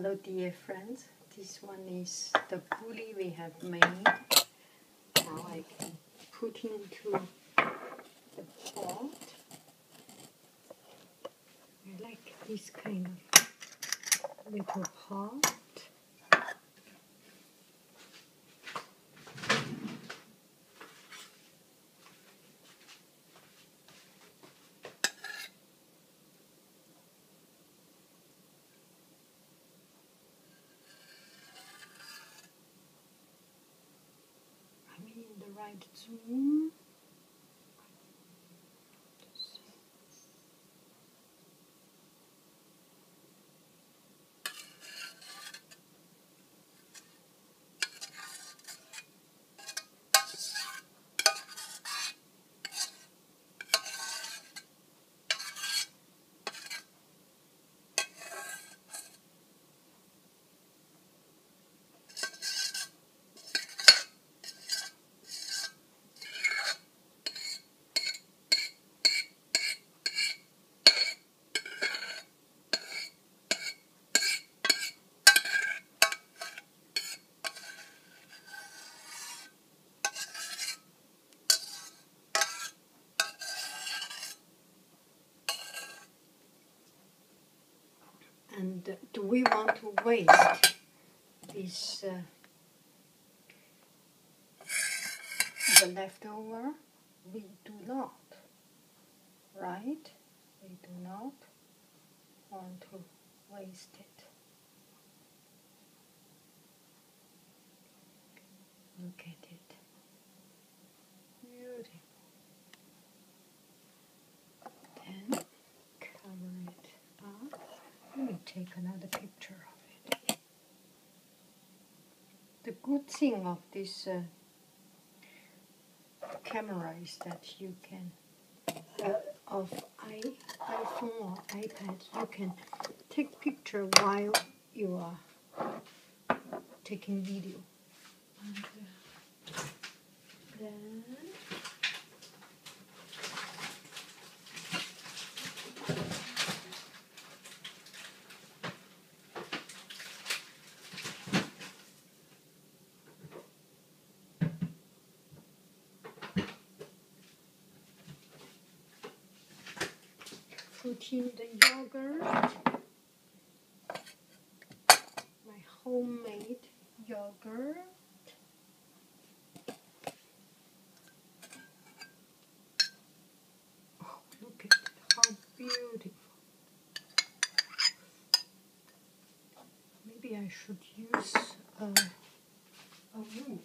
Hello dear friends, this one is the coulis we have made. Now I can put into the pot. I like this kind of little pot. I'm in the right zoom. And do we want to waste this uh, the leftover? We do not, right? We do not want to waste it. Look at it. Beautiful. Then cover it up. Let me take another picture of it. The good thing of this uh, camera is that you can, uh, of iPhone or iPad, you can take picture while you are taking video. And, uh, then put the yogurt, my homemade yogurt. Oh, look at how beautiful. Maybe I should use a, a wood.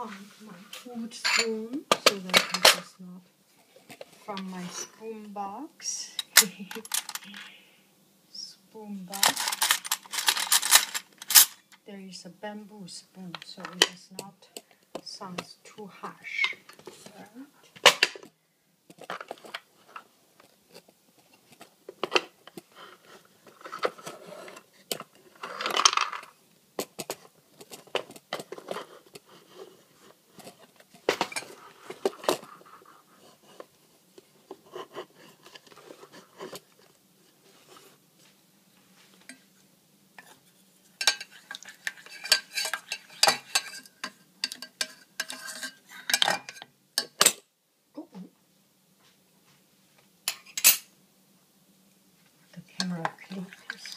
find my food spoon so that it is not from my spoon box. spoon box. There is a bamboo spoon, so it does not sound too harsh. Right? Oh, oh. The camera clips.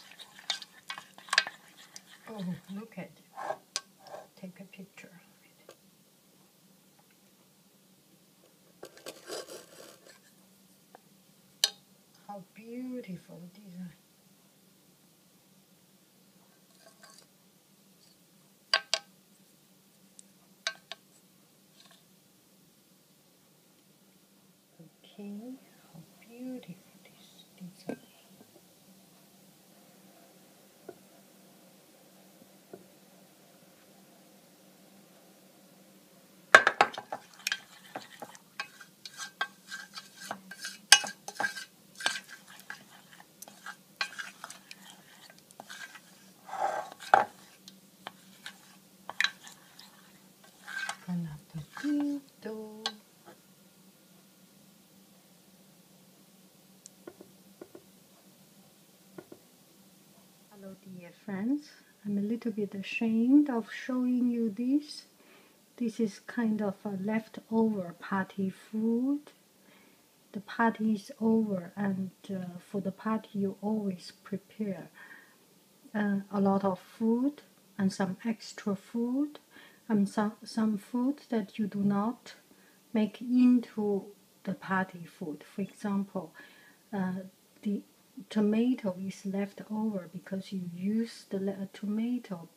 Oh, look at it. Take a picture of it. How beautiful these are. Okay, how beautiful this these are. Dear friends. I'm a little bit ashamed of showing you this. This is kind of a leftover party food. The party is over, and uh, for the party, you always prepare uh, a lot of food and some extra food and some, some food that you do not make into the party food. For example, uh, the tomato is left over because you use the tomato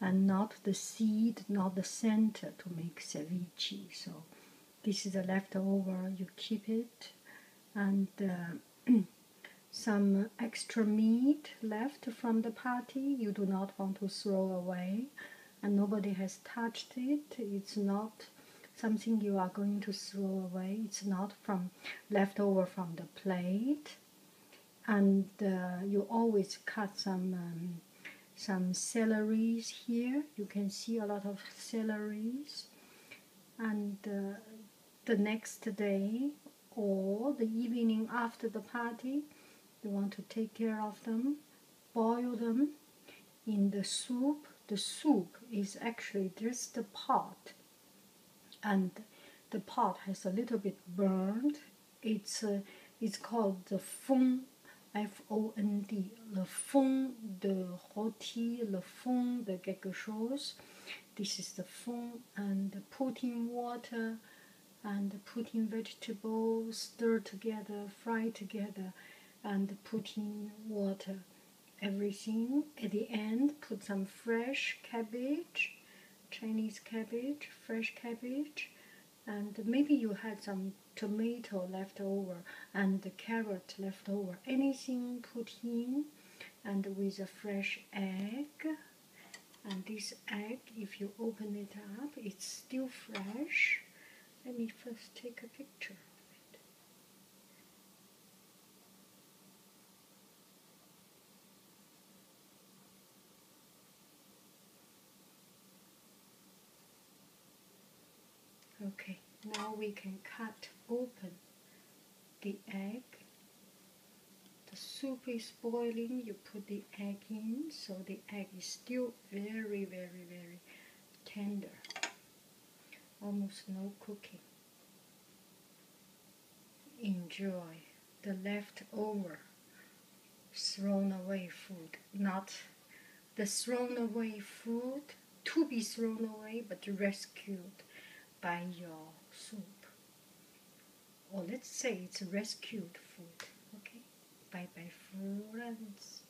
and not the seed, not the center to make ceviche. So this is a leftover, you keep it, and uh, some extra meat left from the party you do not want to throw away, and nobody has touched it. It's not something you are going to throw away. It's not from leftover from the plate and uh, you always cut some um, some celeries here. You can see a lot of celeries. And uh, the next day or the evening after the party you want to take care of them boil them in the soup. The soup is actually just the pot. And the pot has a little bit burned. It's uh, it's called the fond F O N D, le fond de rôti, le fond de quelque chose. This is the fond and put in water and put in vegetables, stir together, fry together, and put in water. Everything at the end, put some fresh cabbage, Chinese cabbage, fresh cabbage, and maybe you had some tomato left over and the carrot left over. Anything put in and with a fresh egg? And this egg if you open it up it's still fresh. Let me first take a picture Okay, now we can cut open the egg. The soup is boiling, you put the egg in, so the egg is still very, very, very tender. Almost no cooking. Enjoy the leftover thrown away food, not the thrown away food to be thrown away but rescued by your soup. Or let's say it's rescued food. Okay? Bye bye, friends.